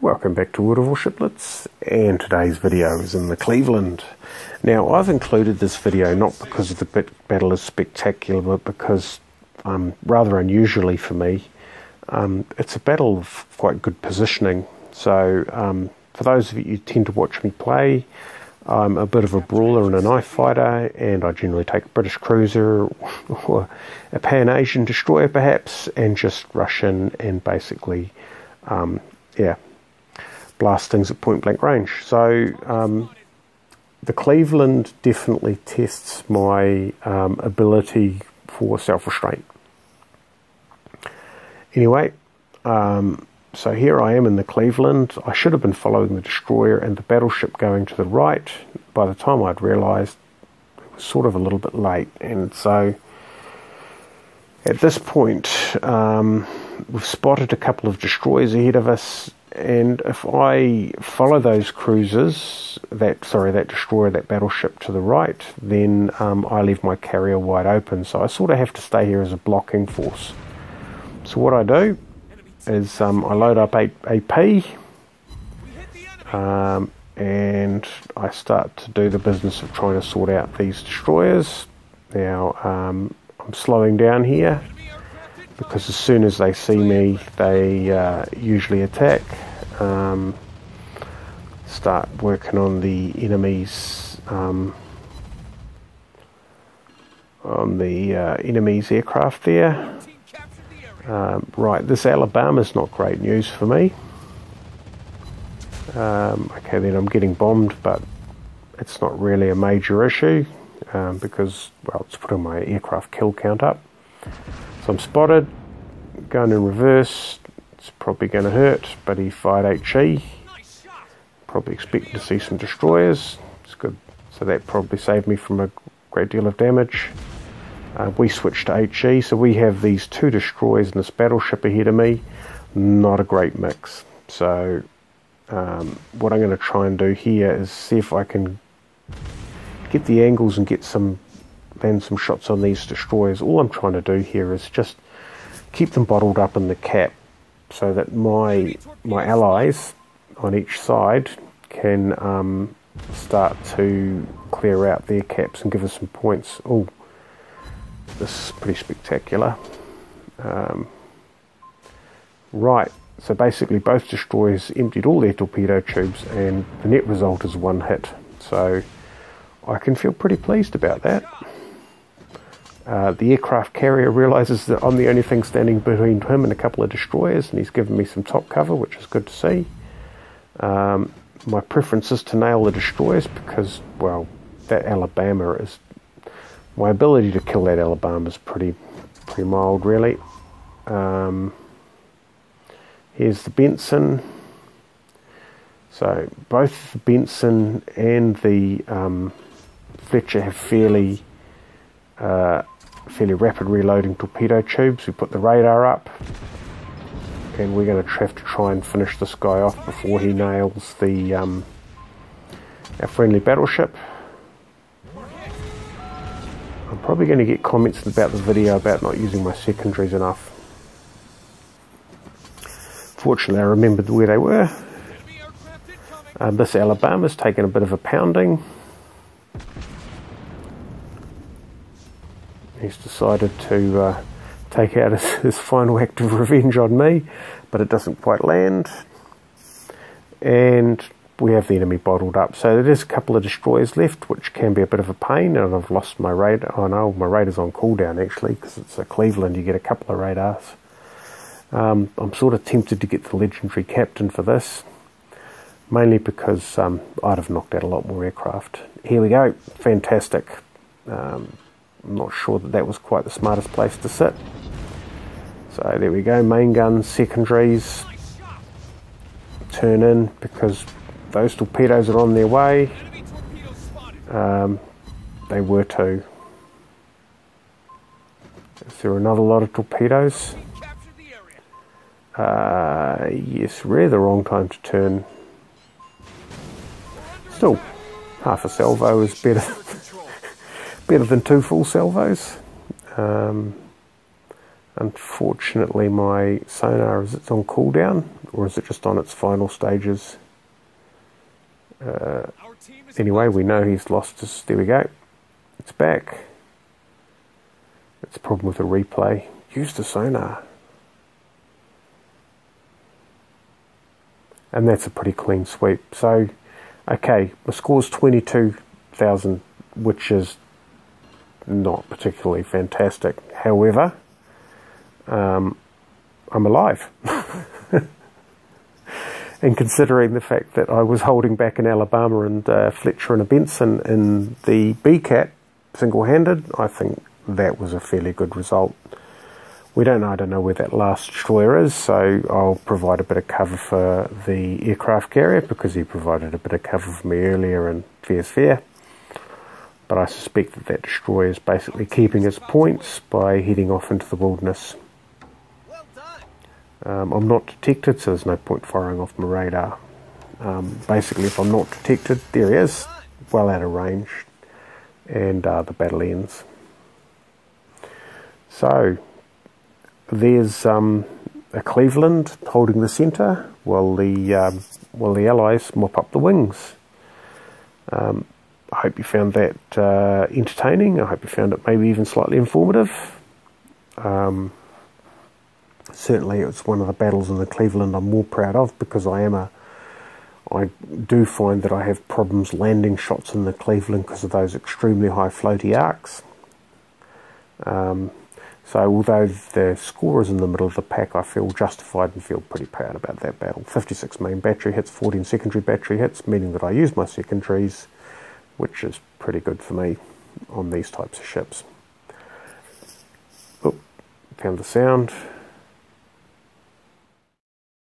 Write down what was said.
Welcome back to World of Warships Blitz and today's video is in the Cleveland. Now I've included this video not because the battle is spectacular but because um, rather unusually for me um, it's a battle of quite good positioning so um, for those of you who tend to watch me play I'm a bit of a brawler and a knife fighter and I generally take a British cruiser or a Pan-Asian destroyer perhaps and just rush in and basically um, yeah blast things at point blank range. So um, the Cleveland definitely tests my um, ability for self restraint. Anyway, um, so here I am in the Cleveland. I should have been following the destroyer and the battleship going to the right. By the time I'd realised, it was sort of a little bit late, and so at this point, um, we've spotted a couple of destroyers ahead of us and if I follow those cruisers, that sorry, that destroyer, that battleship to the right, then um, I leave my carrier wide open. So I sort of have to stay here as a blocking force. So what I do is um, I load up AP, um, and I start to do the business of trying to sort out these destroyers. Now um, I'm slowing down here because as soon as they see me, they uh, usually attack. Um, start working on the enemy's um, on the uh, aircraft there. Um, right, this Alabama is not great news for me. Um, okay, then I'm getting bombed, but it's not really a major issue um, because, well, it's putting my aircraft kill count up. So I'm spotted, going in reverse. It's probably going to hurt, but he fired HE. Probably expecting to see some destroyers. It's good. So that probably saved me from a great deal of damage. Uh, we switched to HE, so we have these two destroyers and this battleship ahead of me. Not a great mix. So um, what I'm going to try and do here is see if I can get the angles and get some land some shots on these destroyers. All I'm trying to do here is just keep them bottled up in the cap so that my my allies on each side can um, start to clear out their caps and give us some points. Oh, this is pretty spectacular. Um, right, so basically both destroyers emptied all their torpedo tubes and the net result is one hit. So I can feel pretty pleased about that. Uh, the aircraft carrier realizes that I'm the only thing standing between him and a couple of destroyers, and he's given me some top cover, which is good to see. Um, my preference is to nail the destroyers because, well, that Alabama is. My ability to kill that Alabama is pretty, pretty mild, really. Um, here's the Benson. So both the Benson and the um, Fletcher have fairly uh, fairly rapid reloading torpedo tubes. We put the radar up and we're going to have to try and finish this guy off before he nails the um, our friendly battleship. I'm probably going to get comments about the video about not using my secondaries enough. Fortunately, I remembered where they were. Uh, this Alabama's taken a bit of a pounding. He's decided to uh, take out his, his, final act of revenge on me, but it doesn't quite land. And we have the enemy bottled up. So there's a couple of destroyers left, which can be a bit of a pain. And I've lost my radar. Oh no, my radar's on cooldown actually, because it's a Cleveland. You get a couple of radars. Um, I'm sort of tempted to get the legendary captain for this, mainly because um, I'd have knocked out a lot more aircraft. Here we go, fantastic. Um, I'm not sure that that was quite the smartest place to sit. So there we go, main guns, secondaries, turn in because those torpedoes are on their way. Um, they were too. Is there another lot of torpedoes? Uh, yes, really the wrong time to turn. Still, half a salvo is better better than two full salvos. Um, unfortunately, my sonar is it's on cooldown, or is it just on its final stages? Uh, anyway, we know he's lost us. There we go. It's back. It's a problem with the replay. Use the sonar. And that's a pretty clean sweep. So, okay, my score's 22,000, which is not particularly fantastic. However, um, I'm alive. and considering the fact that I was holding back in Alabama and uh, Fletcher and a Benson in the B cap single handed, I think that was a fairly good result. We don't know, I don't know where that last destroyer is, so I'll provide a bit of cover for the aircraft carrier because he provided a bit of cover for me earlier in Fair's Fair. But I suspect that that destroyer is basically keeping its points by heading off into the wilderness. Um, I'm not detected, so there's no point firing off my radar. Um, basically, if I'm not detected, there he is, well out of range, and uh, the battle ends. So, there's um, a Cleveland holding the centre while the um, while the Allies mop up the wings. I hope you found that uh, entertaining. I hope you found it maybe even slightly informative. Um, certainly, it's one of the battles in the Cleveland I'm more proud of because I am a. I do find that I have problems landing shots in the Cleveland because of those extremely high floaty arcs. Um, so, although the score is in the middle of the pack, I feel justified and feel pretty proud about that battle. 56 main battery hits, 14 secondary battery hits, meaning that I use my secondaries, which is pretty good for me on these types of ships. Oh, found the sound.